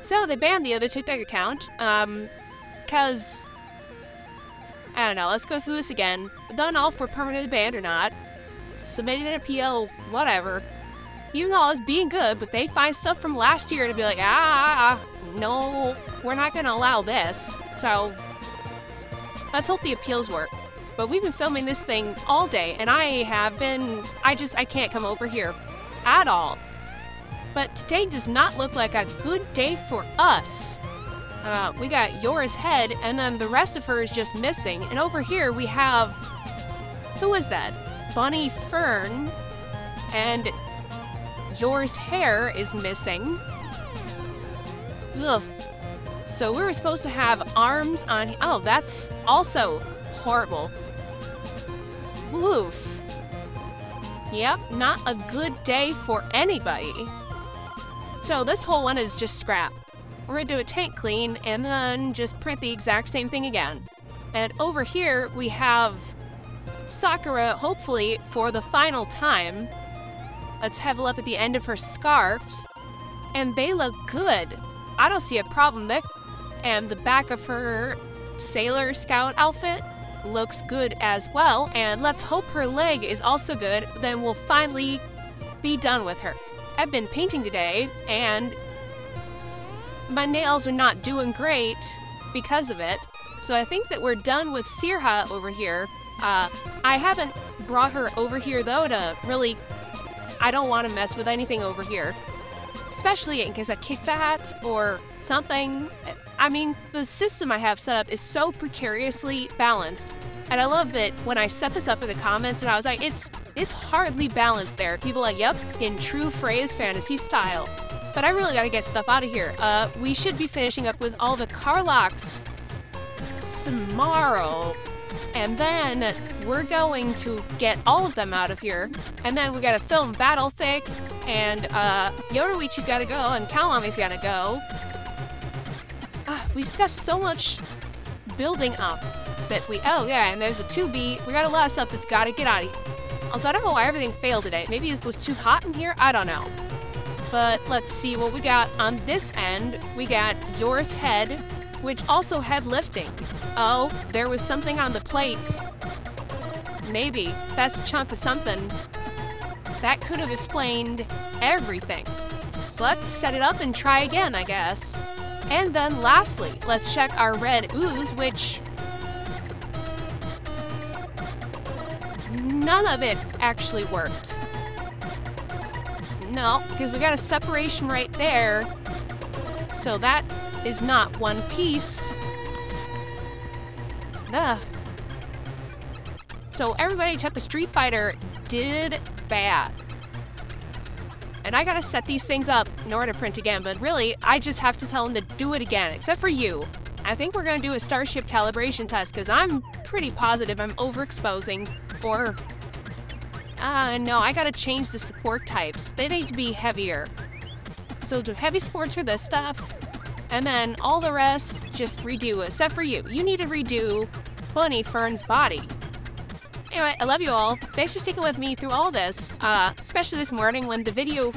So they banned the other TikTok account, um, cause I don't know. Let's go through this again. Don't know if we're permanently banned or not. Submitting an appeal, whatever. Even though I was being good, but they find stuff from last year to be like, ah, no, we're not gonna allow this. So let's hope the appeals work. But we've been filming this thing all day, and I have been, I just, I can't come over here at all. But today does not look like a good day for us. Uh, we got Yora's head, and then the rest of her is just missing. And over here we have, who is that? Bunny Fern, and yours hair is missing. Ugh. So we were supposed to have arms on. Oh, that's also horrible. Woof. Yep, not a good day for anybody. So this whole one is just scrap. We're gonna do a tank clean and then just print the exact same thing again. And over here we have Sakura, hopefully for the final time. Let's have a look at the end of her scarves. And they look good. I don't see a problem there. And the back of her Sailor Scout outfit looks good as well. And let's hope her leg is also good. Then we'll finally be done with her. I've been painting today, and my nails are not doing great because of it. So I think that we're done with Sirha over here. Uh, I haven't brought her over here though to really. I don't want to mess with anything over here, especially in case I kick that or something. I mean, the system I have set up is so precariously balanced, and I love that when I set this up in the comments, and I was like, it's it's hardly balanced there. People like, yep, in true Freya's Fantasy style. But I really gotta get stuff out of here. Uh, we should be finishing up with all the Carlocks tomorrow. And then we're going to get all of them out of here. And then we gotta film Battle Thick, and uh, Yoruichi's gotta go, and Kalami's gotta go. Uh, we just got so much building up that we. Oh, yeah, and there's a 2B. We got a lot of stuff that's gotta get out of here. Also, I don't know why everything failed today. Maybe it was too hot in here? I don't know. But let's see what we got on this end. We got yours head, which also had lifting. Oh, there was something on the plates. Maybe. That's a chunk of something. That could have explained everything. So let's set it up and try again, I guess. And then lastly, let's check our red ooze, which... None of it actually worked. No, because we got a separation right there. So that is not one piece. Ugh. So everybody except the Street Fighter did bad. And I gotta set these things up in order to print again, but really, I just have to tell them to do it again, except for you. I think we're gonna do a Starship calibration test, because I'm pretty positive I'm overexposing, or uh, no, I gotta change the support types. They need to be heavier. So do heavy supports for this stuff, and then all the rest, just redo, except for you. You need to redo Bunny Fern's body. Anyway, I love you all. Thanks for sticking with me through all this, uh, especially this morning when the video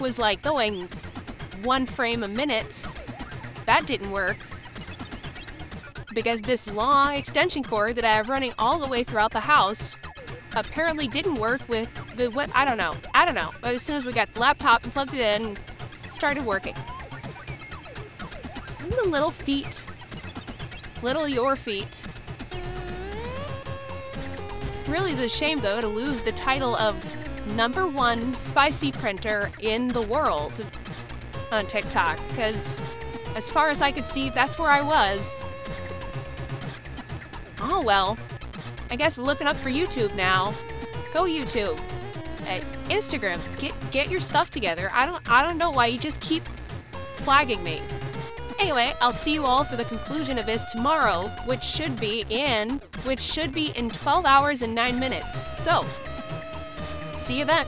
was like going one frame a minute. That didn't work. Because this long extension cord that I have running all the way throughout the house apparently didn't work with the what I don't know. I don't know. But as soon as we got the laptop and plugged it in, it started working. And the little feet. Little your feet. Really the shame though to lose the title of number one spicy printer in the world on TikTok, because as far as I could see, that's where I was. Oh well. I guess we're looking up for YouTube now. Go YouTube. Hey, Instagram, get get your stuff together. I don't I don't know why you just keep flagging me. Anyway, I'll see you all for the conclusion of this tomorrow, which should be in which should be in 12 hours and 9 minutes. So, see you then.